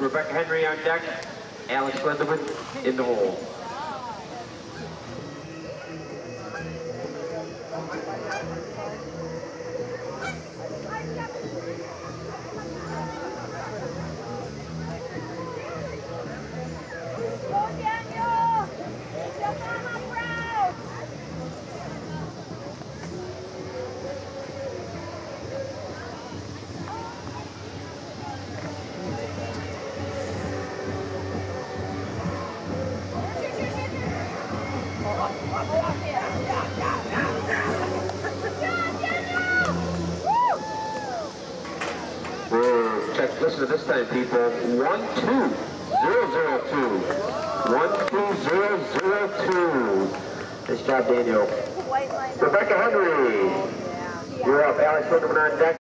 Rebecca Henry on deck. Alex Lindeman in the hole. Go, check. Listen to this time, people. One two zero zero two. One two zero zero two. Nice job, Daniel. Rebecca Henry. You're up. Alex Lindeman on deck.